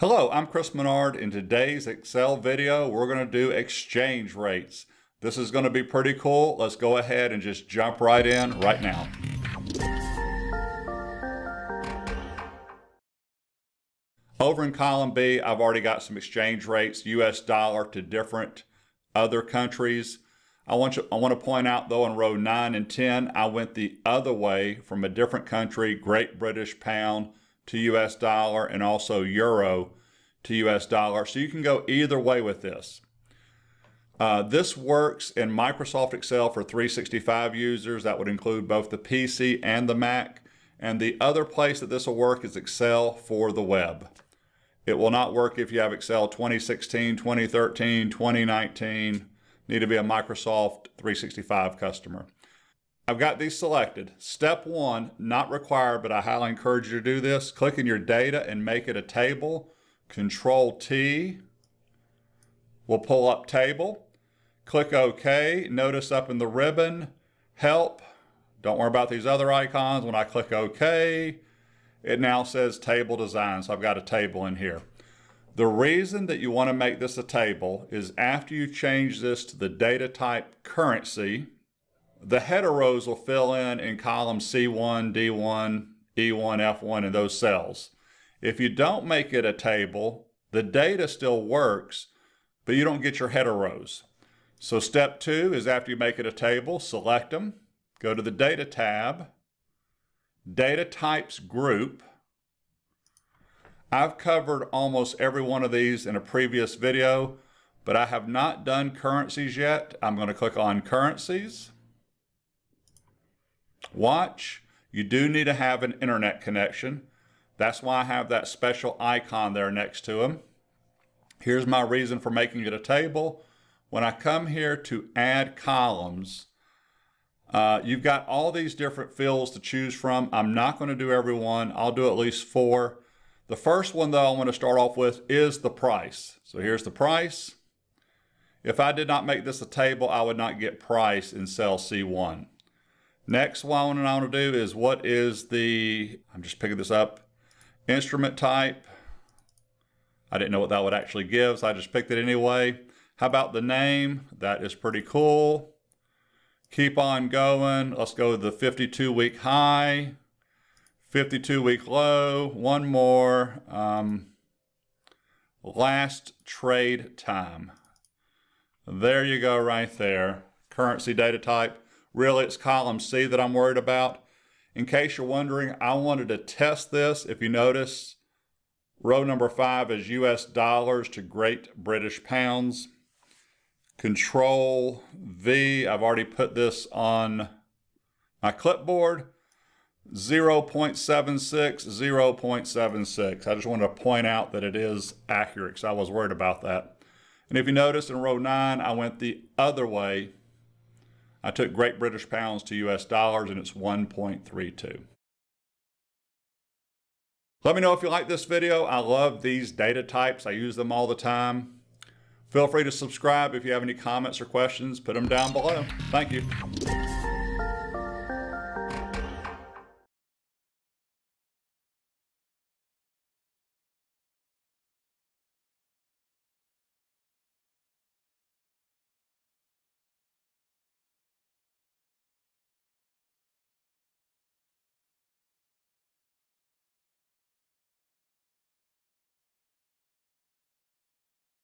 Hello, I'm Chris Menard. In today's Excel video, we're going to do exchange rates. This is going to be pretty cool. Let's go ahead and just jump right in right now. Over in column B, I've already got some exchange rates, US dollar to different other countries. I want, you, I want to point out though in row 9 and 10, I went the other way from a different country, Great British Pound to US dollar and also Euro to US dollar. So you can go either way with this. Uh, this works in Microsoft Excel for 365 users. That would include both the PC and the Mac. And the other place that this will work is Excel for the web. It will not work if you have Excel 2016, 2013, 2019. Need to be a Microsoft 365 customer. I've got these selected. Step one, not required, but I highly encourage you to do this. Click in your data and make it a table. Control T will pull up table. Click OK. Notice up in the ribbon, help. Don't worry about these other icons. When I click OK, it now says table design. So I've got a table in here. The reason that you want to make this a table is after you change this to the data type currency, the header rows will fill in in column C1, D1, E1, F1 in those cells. If you don't make it a table, the data still works, but you don't get your header rows. So step two is after you make it a table, select them, go to the Data tab, Data Types Group. I've covered almost every one of these in a previous video, but I have not done currencies yet. I'm going to click on Currencies. Watch. You do need to have an internet connection. That's why I have that special icon there next to them. Here's my reason for making it a table. When I come here to add columns, uh, you've got all these different fields to choose from. I'm not going to do every one. I'll do at least four. The first one, though, I want to start off with is the price. So here's the price. If I did not make this a table, I would not get price in cell C1. Next one I want to do is what is the, I'm just picking this up, instrument type. I didn't know what that would actually give, so I just picked it anyway. How about the name? That is pretty cool. Keep on going. Let's go to the 52 week high, 52 week low, one more. Um, last trade time. There you go right there. Currency data type. Really, it's column C that I'm worried about. In case you're wondering, I wanted to test this. If you notice, row number five is US dollars to Great British Pounds. Control V, I've already put this on my clipboard. 0.76, 0.76. I just wanted to point out that it is accurate because I was worried about that. And if you notice in row 9, I went the other way I took Great British Pounds to US dollars and it's 1.32. Let me know if you like this video. I love these data types. I use them all the time. Feel free to subscribe if you have any comments or questions. Put them down below. Thank you.